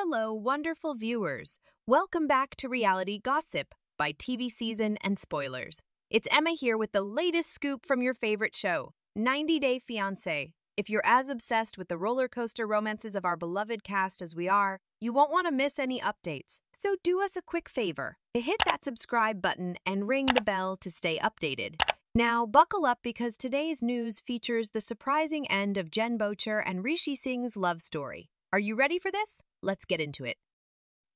Hello, wonderful viewers. Welcome back to Reality Gossip by TV Season and Spoilers. It's Emma here with the latest scoop from your favorite show, 90 Day Fiancé. If you're as obsessed with the roller coaster romances of our beloved cast as we are, you won't want to miss any updates. So do us a quick favor hit that subscribe button and ring the bell to stay updated. Now, buckle up because today's news features the surprising end of Jen Boecher and Rishi Singh's love story. Are you ready for this? Let's get into it.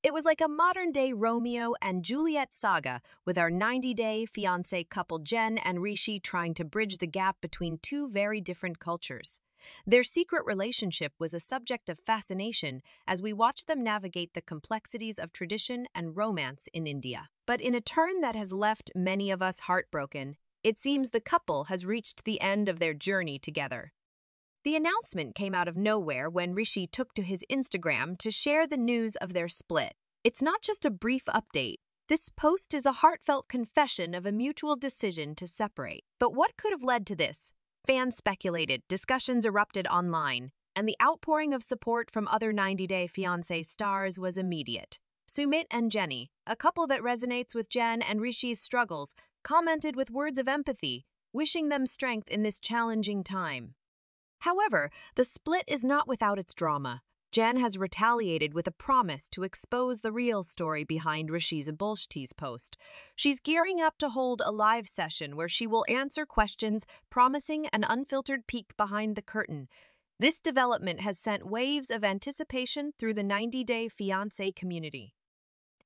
It was like a modern day Romeo and Juliet saga, with our 90 day fiancé couple Jen and Rishi trying to bridge the gap between two very different cultures. Their secret relationship was a subject of fascination as we watched them navigate the complexities of tradition and romance in India. But in a turn that has left many of us heartbroken, it seems the couple has reached the end of their journey together. The announcement came out of nowhere when Rishi took to his Instagram to share the news of their split. It's not just a brief update. This post is a heartfelt confession of a mutual decision to separate. But what could have led to this? Fans speculated, discussions erupted online, and the outpouring of support from other 90 Day Fiancé stars was immediate. Sumit and Jenny, a couple that resonates with Jen and Rishi's struggles, commented with words of empathy, wishing them strength in this challenging time. However, the split is not without its drama. Jen has retaliated with a promise to expose the real story behind Rashiza Bolshti's post. She's gearing up to hold a live session where she will answer questions, promising an unfiltered peek behind the curtain. This development has sent waves of anticipation through the 90 Day Fiancé community.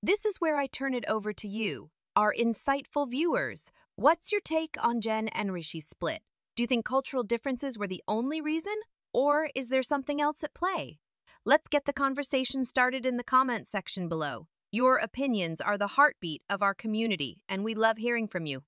This is where I turn it over to you, our insightful viewers. What's your take on Jen and Rishi's split? Do you think cultural differences were the only reason? Or is there something else at play? Let's get the conversation started in the comments section below. Your opinions are the heartbeat of our community, and we love hearing from you.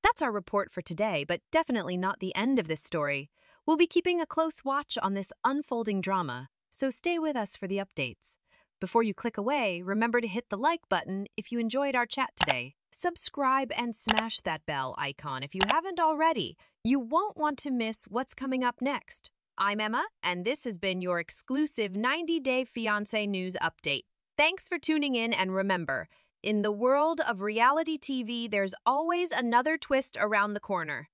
That's our report for today, but definitely not the end of this story. We'll be keeping a close watch on this unfolding drama, so stay with us for the updates. Before you click away, remember to hit the like button if you enjoyed our chat today. Subscribe and smash that bell icon if you haven't already. You won't want to miss what's coming up next. I'm Emma, and this has been your exclusive 90 Day Fiancé News Update. Thanks for tuning in, and remember, in the world of reality TV, there's always another twist around the corner.